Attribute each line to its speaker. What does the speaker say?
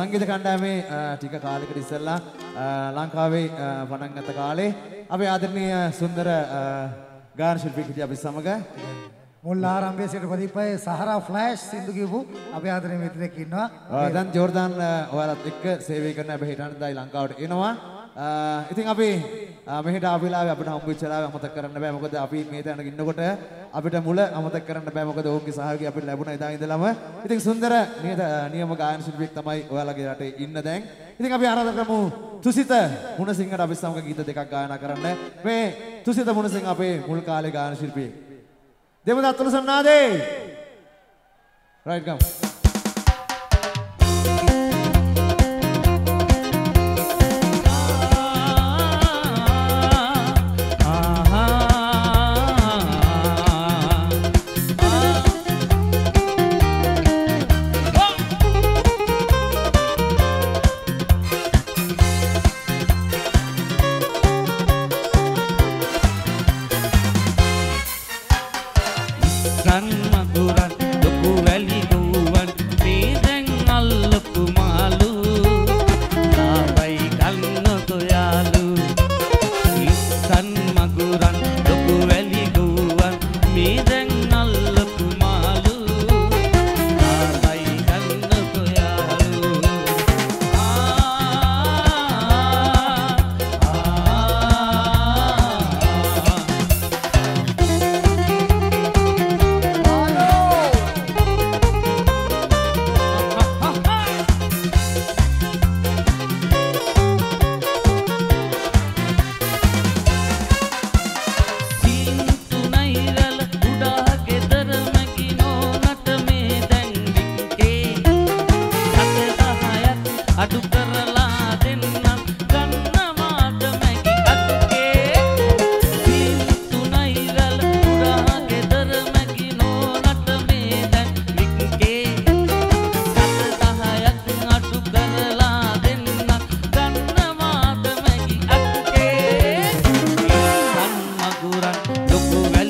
Speaker 1: සංගීත කණ්ඩායමේ ටික කාලෙකට ඉස්සෙල්ලා ලංකාවේ පටන් ගත්ත කාලේ අපේ ආදරණීය සුන්දර ගාන ශිල්පී හිටිය අපි සමග
Speaker 2: මුල් ආරම්භයේ සිට ප්‍රදීපයේ සහරා ෆ්ලෑෂ් සින්දු කියපු අපේ ආදරණීය මිත්‍රයෙක් ඉන්නවා.
Speaker 1: දැන් ජෝර්දාන් ඔයාලත් එක්ක සේවය කරන අපේ හිටන්දයි ලංකාවට එනවා. ඉතින් අපි මෙහෙට ආපිලාවේ අපිට හම්බ වෙච්ච ලාවේ අමතක කරන්න බෑ. මොකද අපි මේ තැනක ඉන්නකොට අපිට මුල අමතක කරන්න බෑ. මොකද ඔවුන්ගේ සහයෝගය අපිට ලැබුණා එදා ඉඳලම. ඉතින් සුන්දර නියත නියම ගායන ශිල්පියෙක් තමයි ඔයාලගේ රටේ ඉන්න දැන්. ඉතින් අපි ආරාධනා කරමු තුසිත මුණසිංහට අපි සමග ගීත දෙකක් ගායනා කරන්න. මේ තුසිත මුණසිංහ අපේ මුල් කාලේ ගායන ශිල්පියෙක්. දෙමු දත්තුල සන්නාදේ. Right come
Speaker 3: fugal